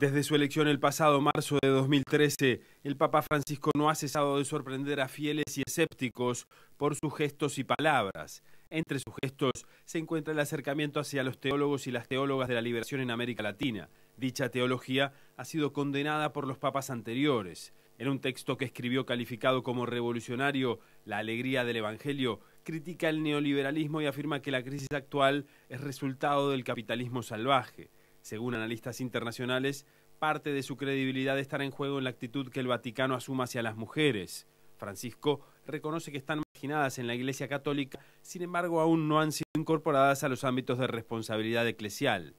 Desde su elección el pasado marzo de 2013, el Papa Francisco no ha cesado de sorprender a fieles y escépticos por sus gestos y palabras. Entre sus gestos se encuentra el acercamiento hacia los teólogos y las teólogas de la liberación en América Latina. Dicha teología ha sido condenada por los papas anteriores. En un texto que escribió calificado como revolucionario, La alegría del Evangelio critica el neoliberalismo y afirma que la crisis actual es resultado del capitalismo salvaje. Según analistas internacionales, parte de su credibilidad estará en juego en la actitud que el Vaticano asuma hacia las mujeres. Francisco reconoce que están marginadas en la Iglesia Católica, sin embargo aún no han sido incorporadas a los ámbitos de responsabilidad eclesial.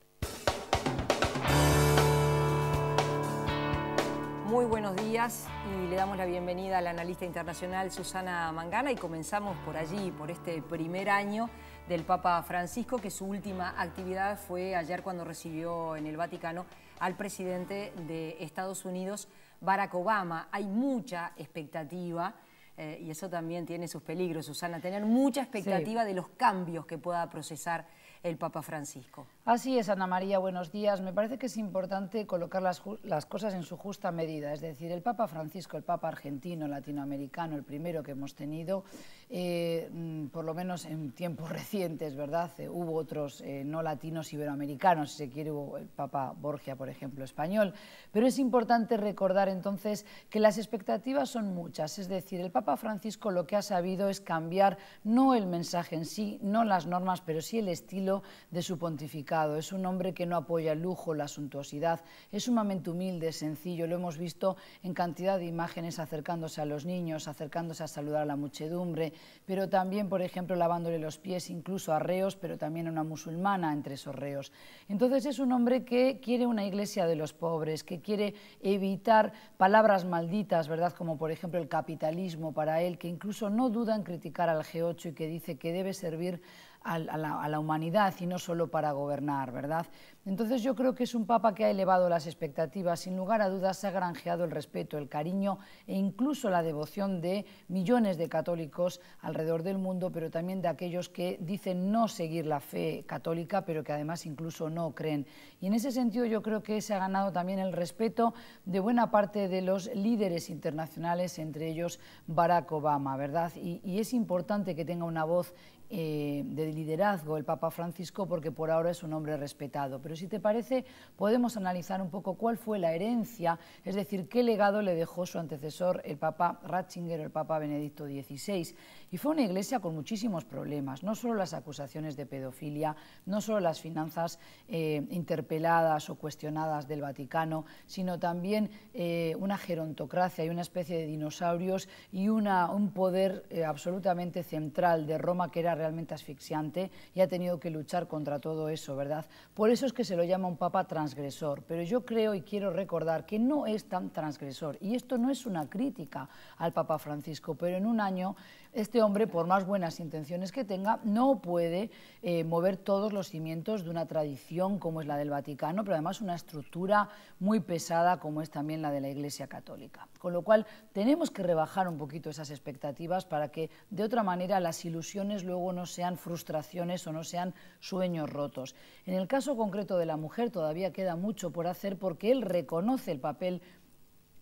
Muy buenos días y le damos la bienvenida a la analista internacional Susana Mangana y comenzamos por allí, por este primer año del Papa Francisco, que su última actividad fue ayer cuando recibió en el Vaticano al presidente de Estados Unidos, Barack Obama. Hay mucha expectativa. Eh, y eso también tiene sus peligros, Susana, tener mucha expectativa de los cambios que pueda procesar el Papa Francisco. Así es, Ana María, buenos días. Me parece que es importante colocar las, cosas en su justa medida. Es decir, el Papa Francisco, el Papa argentino, latinoamericano, el primero que hemos tenido, eh, mm, por lo menos en tiempos recientes, ¿verdad? Eh, hubo otros eh, no latinos iberoamericanos, si se quiere, hubo el Papa Borgia, por ejemplo, español. Pero es importante recordar entonces que las expectativas son muchas. Es decir, el Papa Francisco lo que ha sabido es cambiar no el mensaje en sí, no las normas, pero sí el estilo de su pontificado. Es un hombre que no apoya el lujo, la suntuosidad, es sumamente humilde, sencillo. Lo hemos visto en cantidad de imágenes acercándose a los niños, acercándose a saludar a la muchedumbre, pero también, por ejemplo, lavándole los pies incluso a reos, pero también a una musulmana entre esos reos. Entonces es un hombre que quiere una iglesia de los pobres, que quiere evitar palabras malditas, ¿verdad? Como por ejemplo el capitalismo para él, que incluso no duda en criticar al G8 y que dice que debe servir a la, humanidad y no solo para gobernar, ¿verdad? Entonces yo creo que es un Papa que ha elevado las expectativas, sin lugar a dudas se ha granjeado el respeto, el cariño e incluso la devoción de millones de católicos alrededor del mundo, pero también de aquellos que dicen no seguir la fe católica, pero que además incluso no creen. Y en ese sentido yo creo que se ha ganado también el respeto de buena parte de los líderes internacionales, entre ellos Barack Obama, ¿verdad? Y, es importante que tenga una voz eh, de liderazgo el Papa Francisco porque por ahora es un hombre respetado. Pero si te parece, podemos analizar un poco cuál fue la herencia, es decir, qué legado le dejó su antecesor, el Papa Ratzinger o el Papa Benedicto XVI. Y fue una iglesia con muchísimos problemas, no solo las acusaciones de pedofilia, no solo las finanzas eh, interpeladas o cuestionadas del Vaticano, sino también eh, una gerontocracia y una especie de dinosaurios y una, un poder absolutamente central de Roma que era realmente asfixiante y ha tenido que luchar contra todo eso, ¿verdad? Por eso es que se lo llama un papa transgresor, pero yo creo y quiero recordar que no es tan transgresor y esto no es una crítica al Papa Francisco, pero en un año este hombre, por más buenas intenciones que tenga, no puede eh, mover todos los cimientos de una tradición como es la del Vaticano, pero además una estructura muy pesada como es también la de la Iglesia Católica. Con lo cual tenemos que rebajar un poquito esas expectativas para que de otra manera las ilusiones luego no sean frustraciones o no sean sueños rotos. En el caso concreto de la mujer todavía queda mucho por hacer porque él reconoce el papel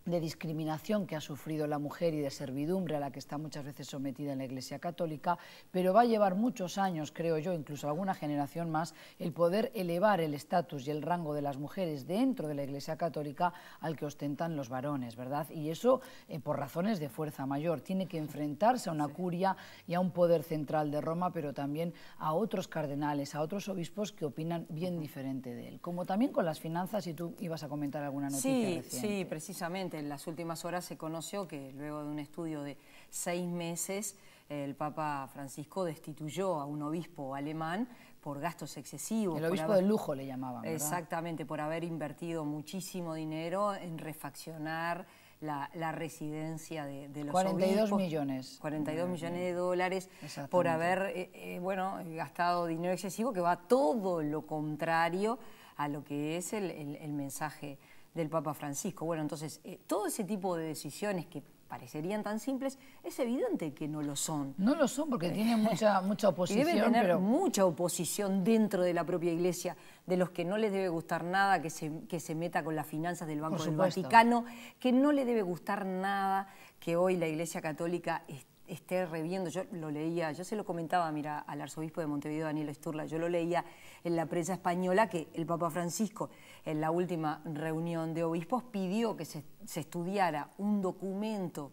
de discriminación que ha sufrido la mujer y de servidumbre a la que está muchas veces sometida en la Iglesia Católica, pero va a llevar muchos años, creo yo, incluso alguna generación más, el poder elevar el estatus y el rango de las mujeres dentro de la Iglesia Católica al que ostentan los varones, ¿verdad? Y eso eh, por razones de fuerza mayor. Tiene que enfrentarse a una curia y a un poder central de Roma, pero también a otros cardenales, a otros obispos que opinan bien diferente de él. Como también con las finanzas, y tú ibas a comentar alguna noticia sí, reciente. Sí, precisamente en las últimas horas se conoció que luego de un estudio de seis meses, el Papa Francisco destituyó a un obispo alemán por gastos excesivos. El obispo de lujo le llamaban, ¿verdad? Exactamente, por haber invertido muchísimo dinero en refaccionar la, residencia de, los 42 millones. 42 millones de dólares por haber eh, eh, bueno, gastado dinero excesivo que va todo lo contrario a lo que es el mensaje del Papa Francisco. Bueno, entonces, eh, todo ese tipo de decisiones que parecerían tan simples, es evidente que no lo son. No lo son porque tienen mucha, mucha oposición. Y debe tener mucha oposición dentro de la propia Iglesia, de los que no les debe gustar nada que se, que se meta con las finanzas del Banco del Vaticano, que no le debe gustar nada que hoy la Iglesia Católica esté reviendo, yo lo leía, yo se lo comentaba, mira, al arzobispo de Montevideo, Daniel Sturla, yo lo leía en la prensa española que el Papa Francisco, en la última reunión de obispos, pidió que se, estudiara un documento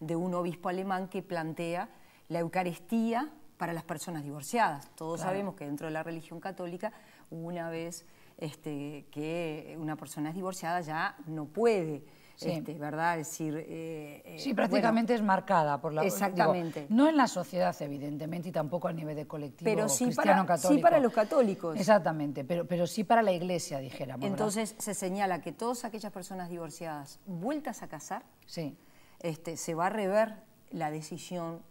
de un obispo alemán que plantea la Eucaristía para las personas divorciadas. Todos sabemos que dentro de la religión católica, una vez este, que una persona es divorciada ya no puede este, ¿verdad? Es decir, eh, eh, sí, prácticamente es marcada por la exactamente. no en la sociedad evidentemente y tampoco a nivel de colectivo pero sí cristiano para, sí para los católicos. Exactamente, pero pero sí para la Iglesia, dijéramos. Entonces se señala que todas aquellas personas divorciadas vueltas a casar, sí. este, se va a rever la decisión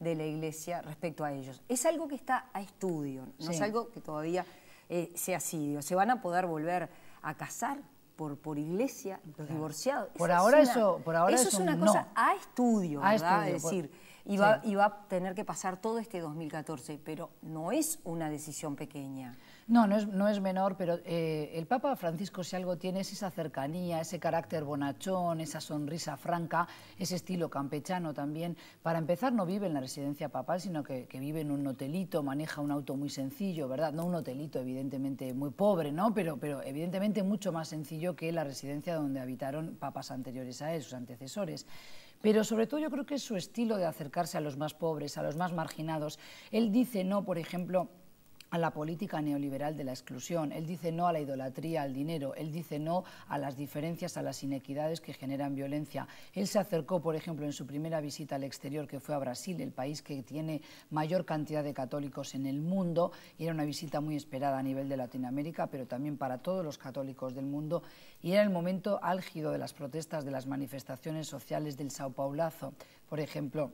de la Iglesia respecto a ellos. Es algo que está a estudio, no es algo que todavía eh, sea así. Se van a poder volver a casar por, por iglesia, los divorciados. Por ahora, eso, por ahora eso, es una cosa a estudio, ¿verdad? es decir, y va, a tener que pasar todo este 2014, pero no es una decisión pequeña. No, no es, no es menor, pero eh, el Papa Francisco si algo tiene es esa cercanía, ese carácter bonachón, esa sonrisa franca, ese estilo campechano también. Para empezar, no vive en la residencia papal, sino que, vive en un hotelito, maneja un auto muy sencillo, ¿verdad? No un hotelito, evidentemente, muy pobre, ¿no? Pero, pero evidentemente mucho más sencillo que la residencia donde habitaron papas anteriores a él, sus antecesores. Pero sobre todo yo creo que es su estilo de acercarse a los más pobres, a los más marginados. Él dice no, por ejemplo, a la política neoliberal de la exclusión, él dice no a la idolatría al dinero, él dice no a las diferencias, a las inequidades que generan violencia. Él se acercó, por ejemplo, en su primera visita al exterior, que fue a Brasil, el país que tiene mayor cantidad de católicos en el mundo, y era una visita muy esperada a nivel de Latinoamérica, pero también para todos los católicos del mundo, y era el momento álgido de las protestas, de las manifestaciones sociales del Sao Paulazo, por ejemplo,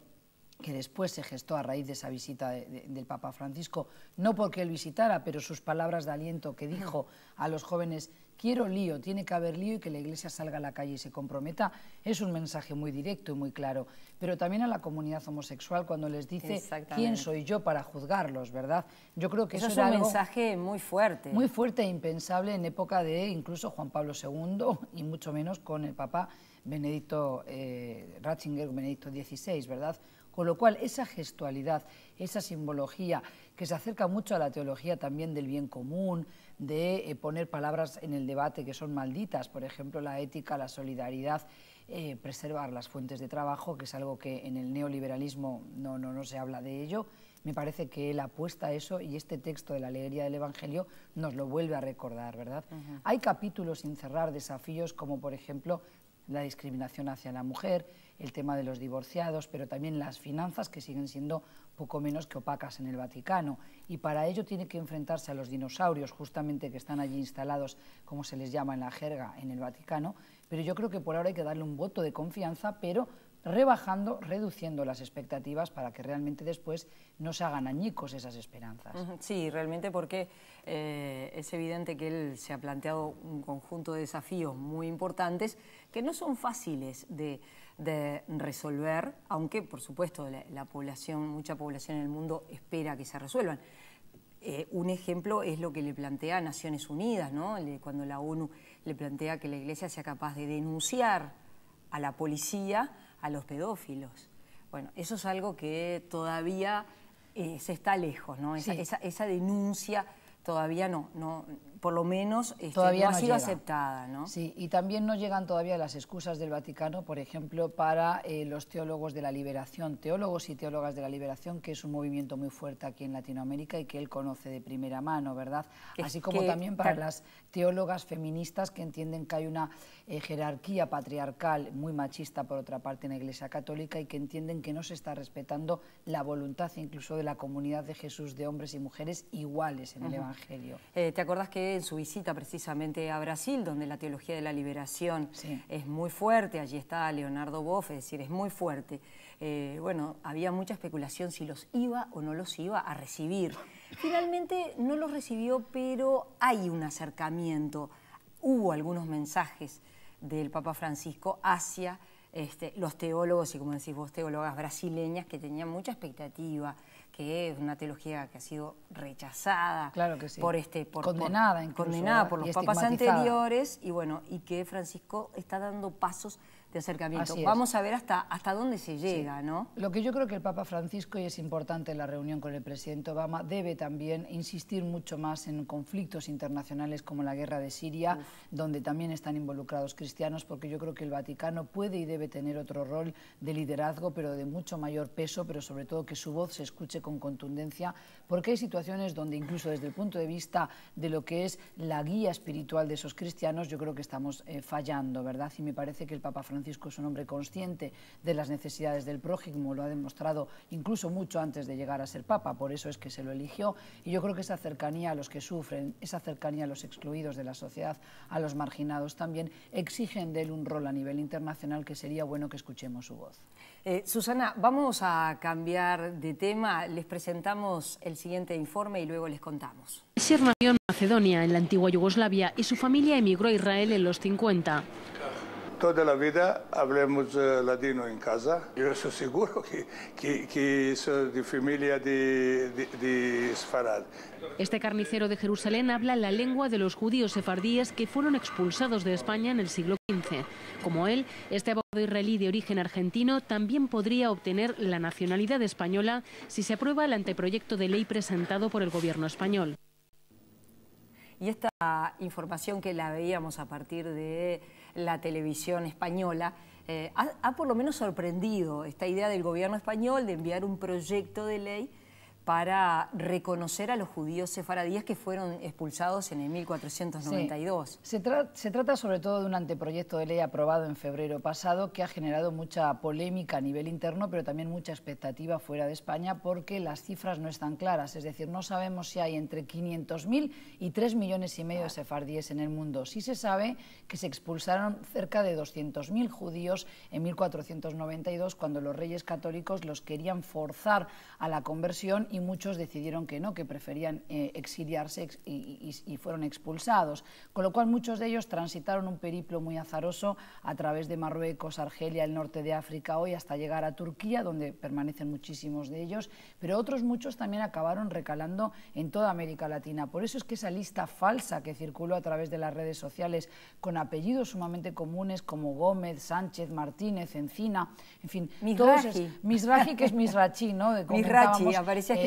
que después se gestó a raíz de esa visita del Papa Francisco, no porque él visitara, pero sus palabras de aliento que dijo a los jóvenes, quiero lío, tiene que haber lío y que la Iglesia salga a la calle y se comprometa, es un mensaje muy directo y muy claro. Pero también a la comunidad homosexual cuando les dice, ¿quién soy yo para juzgarlos, verdad? Yo creo que eso, es un mensaje muy fuerte. Muy fuerte e impensable en época de incluso Juan Pablo II y mucho menos con el Papa Benedicto eh, Ratzinger, Benedicto XVI, ¿verdad? Con lo cual, esa gestualidad, esa simbología, que se acerca mucho a la teología también del bien común, de eh, poner palabras en el debate que son malditas, por ejemplo, la ética, la solidaridad, eh, preservar las fuentes de trabajo, que es algo que en el neoliberalismo no, no, no se habla de ello. Me parece que él apuesta a eso y este texto de la alegría del Evangelio nos lo vuelve a recordar, ¿verdad? Hay capítulos sin cerrar, desafíos como, por ejemplo, la discriminación hacia la mujer, el tema de los divorciados, pero también las finanzas que siguen siendo poco menos que opacas en el Vaticano. Y para ello tiene que enfrentarse a los dinosaurios, justamente que están allí instalados, como se les llama en la jerga, en el Vaticano. Pero yo creo que por ahora hay que darle un voto de confianza, pero rebajando, reduciendo las expectativas para que realmente después no se hagan añicos esas esperanzas. Sí, realmente porque eh, es evidente que él se ha planteado un conjunto de desafíos muy importantes que no son fáciles de, resolver, aunque por supuesto la, población, mucha población en el mundo espera que se resuelvan. Eh, un ejemplo es lo que le plantea Naciones Unidas, ¿no? cuando la ONU le plantea que la Iglesia sea capaz de denunciar a la policía a los pedófilos. Bueno, eso es algo que todavía eh, se está lejos, ¿no? Esa, esa denuncia todavía no, no por lo menos este, todavía no, ha sido aceptada. ¿no? Sí, y también no llegan todavía las excusas del Vaticano, por ejemplo, para eh, los teólogos de la liberación, teólogos y teólogas de la liberación, que es un movimiento muy fuerte aquí en Latinoamérica y que él conoce de primera mano, ¿verdad? Así como también para las teólogas feministas que entienden que hay una eh, jerarquía patriarcal muy machista, por otra parte, en la Iglesia Católica y que entienden que no se está respetando la voluntad incluso de la comunidad de Jesús de hombres y mujeres iguales en el Evangelio. Eh, ¿Te acordás que en su visita precisamente a Brasil, donde la teología de la liberación es muy fuerte, allí está Leonardo Boff, es decir, es muy fuerte. Eh, bueno, había mucha especulación si los iba o no los iba a recibir. Finalmente no los recibió, pero hay un acercamiento. Hubo algunos mensajes del Papa Francisco hacia este, los teólogos y como decís vos, teólogas brasileñas que tenían mucha expectativa, que es una teología que ha sido rechazada claro que sí. por este por, condenada por, condenada por los papas anteriores y bueno y que Francisco está dando pasos de acercamiento. Vamos a ver hasta, hasta dónde se llega, ¿no? Lo que yo creo que el Papa Francisco, y es importante en la reunión con el presidente Obama, debe también insistir mucho más en conflictos internacionales como la guerra de Siria, donde también están involucrados cristianos, porque yo creo que el Vaticano puede y debe tener otro rol de liderazgo, pero de mucho mayor peso, pero sobre todo que su voz se escuche con contundencia, porque hay situaciones donde incluso desde el punto de vista de lo que es la guía espiritual de esos cristianos, yo creo que estamos eh, fallando, ¿verdad? Y me parece que el Papa Francisco es un hombre consciente de las necesidades del prójimo, lo ha demostrado incluso mucho antes de llegar a ser Papa, por eso es que se lo eligió. Y yo creo que esa cercanía a los que sufren, esa cercanía a los excluidos de la sociedad, a los marginados también, exigen de él un rol a nivel internacional que sería bueno que escuchemos su voz. Eh, Susana, vamos a cambiar de tema. Les presentamos el siguiente informe y luego les contamos. Ser nació en Macedonia, en la antigua Yugoslavia, y su familia emigró a Israel en los 50 toda la vida hablemos eh, latino en casa. Yo estoy seguro que, que, soy de familia de, de, Este carnicero de Jerusalén habla la lengua de los judíos sefardíes que fueron expulsados de España en el siglo XV. Como él, este abogado israelí de origen argentino también podría obtener la nacionalidad española si se aprueba el anteproyecto de ley presentado por el gobierno español. Y esta información que la veíamos a partir de la televisión española, eh, ha, por lo menos sorprendido esta idea del gobierno español de enviar un proyecto de ley para reconocer a los judíos sefaradíes que fueron expulsados en el 1492. Se, trata sobre todo de un anteproyecto de ley aprobado en febrero pasado que ha generado mucha polémica a nivel interno, pero también mucha expectativa fuera de España porque las cifras no están claras. Es decir, no sabemos si hay entre 500.000 y 3 millones y medio de sefardíes en el mundo. Sí se sabe que se expulsaron cerca de 200.000 judíos en 1492 cuando los reyes católicos los querían forzar a la conversión y muchos decidieron que no, que preferían eh, exiliarse y, fueron expulsados. Con lo cual muchos de ellos transitaron un periplo muy azaroso a través de Marruecos, Argelia, el norte de África hoy, hasta llegar a Turquía, donde permanecen muchísimos de ellos, pero otros muchos también acabaron recalando en toda América Latina. Por eso es que esa lista falsa que circuló a través de las redes sociales con apellidos sumamente comunes como Gómez, Sánchez, Martínez, Encina, en fin, Misraji. Misraji, que es Misrachi, ¿no? Misrachi, aparecía eh,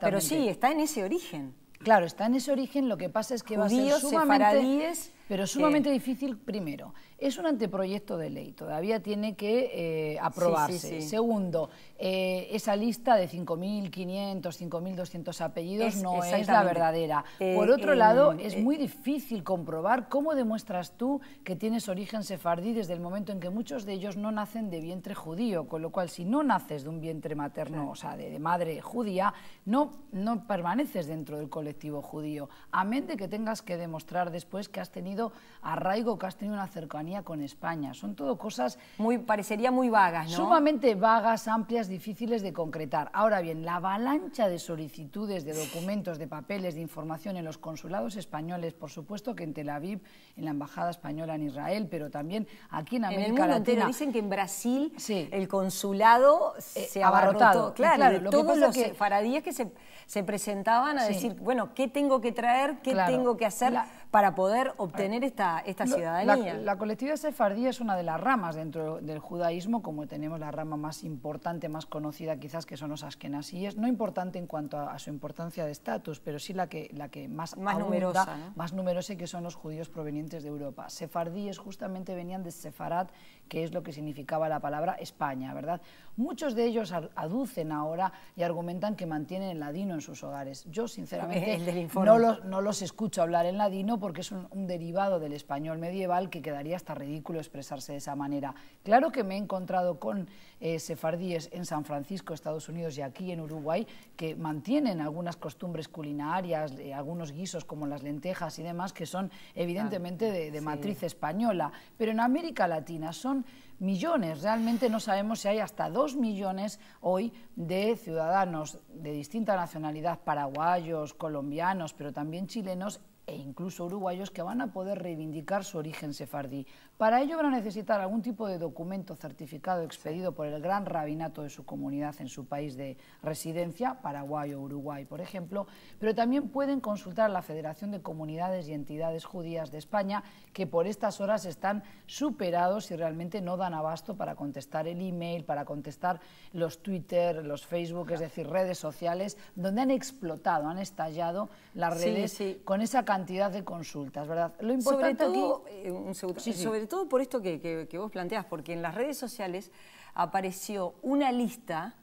pero sí, está en ese origen. Claro, está en ese origen, lo que pasa es que va a ser sumamente, pero sumamente difícil primero. Es un anteproyecto de ley, todavía tiene que eh, aprobarse. Segundo, eh, esa lista de 5.500, 5.200 apellidos no es la verdadera. Eh, Por otro lado, es muy difícil comprobar cómo demuestras tú que tienes origen sefardí desde el momento en que muchos de ellos no nacen de vientre judío, con lo cual si no naces de un vientre materno, o sea, de, madre judía, no, no permaneces dentro del colectivo judío, a menos de que tengas que demostrar después que has tenido arraigo, que has tenido una cercanía con España. Son todo cosas... Muy, parecería muy vagas, ¿no? Sumamente vagas, amplias, difíciles de concretar. Ahora bien, la avalancha de solicitudes, de documentos, de papeles, de información en los consulados españoles, por supuesto que en Tel Aviv, en la Embajada Española en Israel, pero también aquí en América en el mundo Latina. Dicen que en Brasil el consulado eh, se abarrotado. Claro, lo todos los que... faradíes que se, se presentaban a decir, bueno, ¿qué tengo que traer? ¿Qué tengo que hacer? Para poder obtener esta, esta ciudadanía. La, colectividad sefardí es una de las ramas dentro del judaísmo, como tenemos la rama más importante, más conocida quizás, que son los askenasíes, no importante en cuanto a, su importancia de estatus, pero sí la que, la que más, más numerosa, más numerosa, que son los judíos provenientes de Europa. Sefardíes justamente venían de Sefarad, que es lo que significaba la palabra España, ¿verdad? Muchos de ellos aducen ahora y argumentan que mantienen el ladino en sus hogares. Yo, sinceramente, no los, no los escucho hablar en ladino porque es un, derivado del español medieval que quedaría hasta ridículo expresarse de esa manera. Claro que me he encontrado con eh, sefardíes en San Francisco, Estados Unidos y aquí en Uruguay que mantienen algunas costumbres culinarias, eh, algunos guisos como las lentejas y demás que son evidentemente de, matriz española, pero en América Latina son millones, realmente no sabemos si hay hasta dos millones hoy de ciudadanos de distinta nacionalidad, paraguayos, colombianos, pero también chilenos e incluso uruguayos que van a poder reivindicar su origen sefardí. Para ello van a necesitar algún tipo de documento certificado expedido por el gran rabinato de su comunidad en su país de residencia, Paraguay o Uruguay, por ejemplo, pero también pueden consultar a la Federación de Comunidades y Entidades Judías de España, que por estas horas están superados y realmente no dan abasto para contestar el email, para contestar los Twitter, los Facebook, es decir, redes sociales, donde han explotado, han estallado las redes con esa cantidad de consultas, ¿verdad? Lo importante sobre todo, eh, sobre todo por esto que, vos planteas, porque en las redes sociales apareció una lista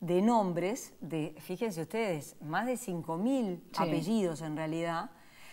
de nombres de, fíjense ustedes, más de 5.000 apellidos en realidad,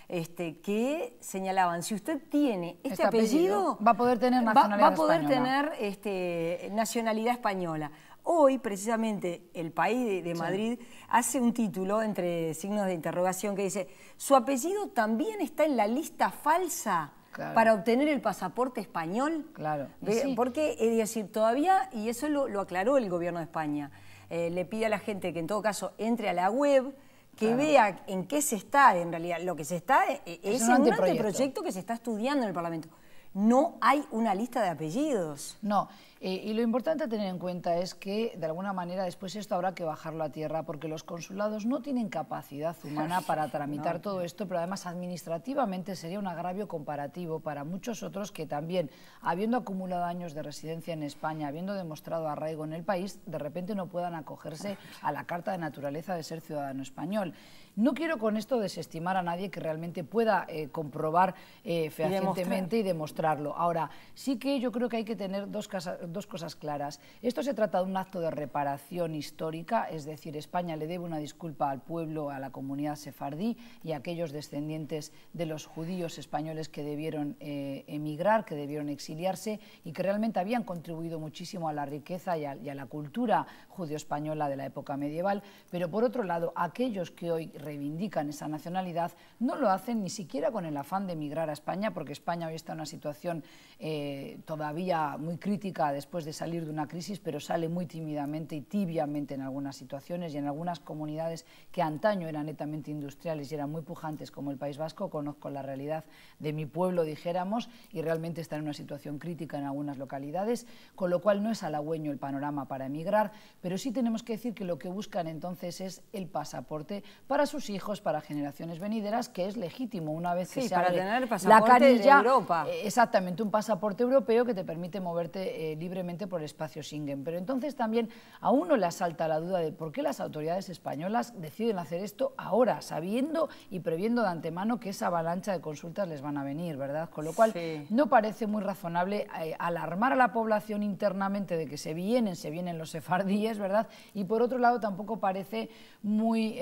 este, que señalaban, si usted tiene este, este apellido, va a poder tener nacionalidad va, a poder tener este, nacionalidad española. Hoy, precisamente, el país de, Madrid hace un título entre signos de interrogación que dice, su apellido también está en la lista falsa para obtener el pasaporte español. Claro. Porque, es decir, todavía, y eso lo, aclaró el gobierno de España, eh, le pide a la gente que en todo caso entre a la web, que vea en qué se está, en realidad, lo que se está eh, es, en un anteproyecto que se está estudiando en el Parlamento. No hay una lista de apellidos. No, eh, y lo importante a tener en cuenta es que, de alguna manera, después esto habrá que bajarlo a tierra, porque los consulados no tienen capacidad humana para tramitar todo esto, pero además administrativamente sería un agravio comparativo para muchos otros que también, habiendo acumulado años de residencia en España, habiendo demostrado arraigo en el país, de repente no puedan acogerse a la Carta de Naturaleza de ser ciudadano español. No quiero con esto desestimar a nadie que realmente pueda eh, comprobar eh, fehacientemente y, demostrarlo. Ahora, sí que yo creo que hay que tener dos, dos cosas claras. Esto se trata de un acto de reparación histórica, es decir, España le debe una disculpa al pueblo, a la comunidad sefardí y a aquellos descendientes de los judíos españoles que debieron eh, emigrar, que debieron exiliarse y que realmente habían contribuido muchísimo a la riqueza y a, la cultura judío-española de la época medieval. Pero por otro lado, aquellos que hoy reivindican esa nacionalidad no lo hacen ni siquiera con el afán de emigrar a España, porque España hoy está en una situación eh, todavía muy crítica después de salir de una crisis, pero sale muy tímidamente y tibiamente en algunas situaciones y en algunas comunidades que antaño eran netamente industriales y eran muy pujantes, como el País Vasco, conozco la realidad de mi pueblo, dijéramos, y realmente está en una situación crítica en algunas localidades, con lo cual no es halagüeño el panorama para emigrar, pero sí tenemos que decir que lo que buscan entonces es el pasaporte para sus hijos, para generaciones venideras, que es legítimo una vez que se para tener la carilla, de Europa. Eh, exactamente, un pasaporte europeo que te permite moverte eh, libremente por el espacio Schengen. Pero entonces también a uno le asalta la duda de por qué las autoridades españolas deciden hacer esto ahora, sabiendo y previendo de antemano que esa avalancha de consultas les van a venir, ¿verdad? Con lo cual no parece muy razonable eh, alarmar a la población internamente de que se vienen, se vienen los sefardíes, ¿verdad? Y por otro lado tampoco parece muy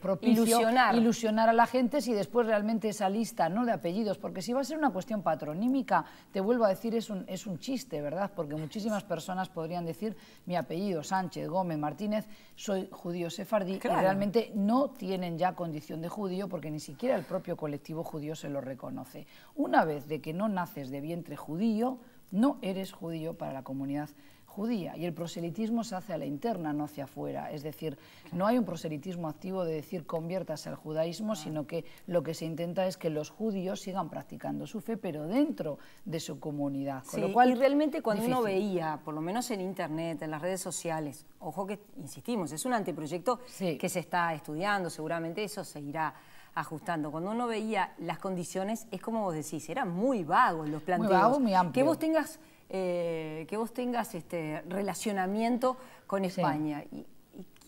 propio ilusionar. ilusionar a la gente si después realmente esa lista ¿no? de apellidos, porque si va a ser una cuestión patronímica, te vuelvo a decir, es un, es un chiste, ¿verdad? Porque muchísimas personas podrían decir mi apellido, Sánchez, Gómez, Martínez, soy judío sefardí, y realmente no tienen ya condición de judío porque ni siquiera el propio colectivo judío se lo reconoce. Una vez de que no naces de vientre judío, no eres judío para la comunidad judía. Y el proselitismo se hace a la interna, no hacia afuera. Es decir, no hay un proselitismo activo de decir conviértase al judaísmo, sino que lo que se intenta es que los judíos sigan practicando su fe, pero dentro de su comunidad. Con lo cual, y realmente cuando uno veía, por lo menos en Internet, en las redes sociales, ojo que, insistimos, es un anteproyecto que se está estudiando, seguramente eso se irá ajustando. Cuando uno veía las condiciones, es como vos decís, eran muy vagos los planteos. Muy vago, muy amplio. Que vos tengas eh, que vos tengas este relacionamiento con España.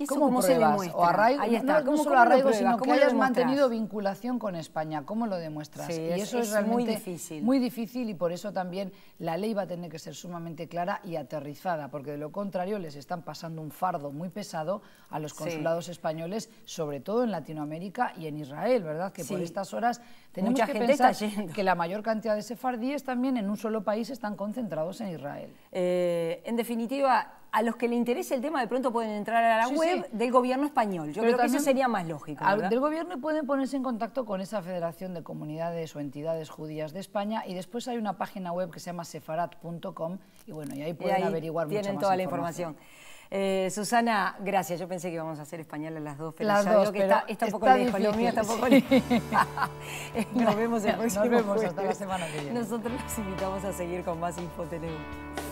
¿Cómo, se demuestra? O arraigo, Ahí está. No, solo arraigo, sino que hayas mantenido vinculación con España. ¿Cómo lo demuestras? y eso es, realmente muy difícil. Muy difícil y por eso también la ley va a tener que ser sumamente clara y aterrizada, porque de lo contrario les están pasando un fardo muy pesado a los consulados españoles, sobre todo en Latinoamérica y en Israel, ¿verdad? Que por estas horas tenemos que pensar que la mayor cantidad de sefardíes también en un solo país están concentrados en Israel. Eh, en definitiva, a los que le interese el tema de pronto pueden entrar a la web del gobierno español. Yo creo que eso sería más lógico. del gobierno pueden ponerse en contacto con esa Federación de Comunidades o Entidades Judías de España y después hay una página web que se llama sefarat.com y bueno, y ahí pueden averiguar mucho tienen toda la información. Eh, Susana, gracias. Yo pensé que íbamos a hacer español a las dos, pero las ya dos, veo que pero está, está un poco está lejos. Lo mío está un poco sí. lejos. nos vemos el Nos próximo vemos hasta jueves. la semana que viene. Nosotros los invitamos a seguir con más Infotelevisión.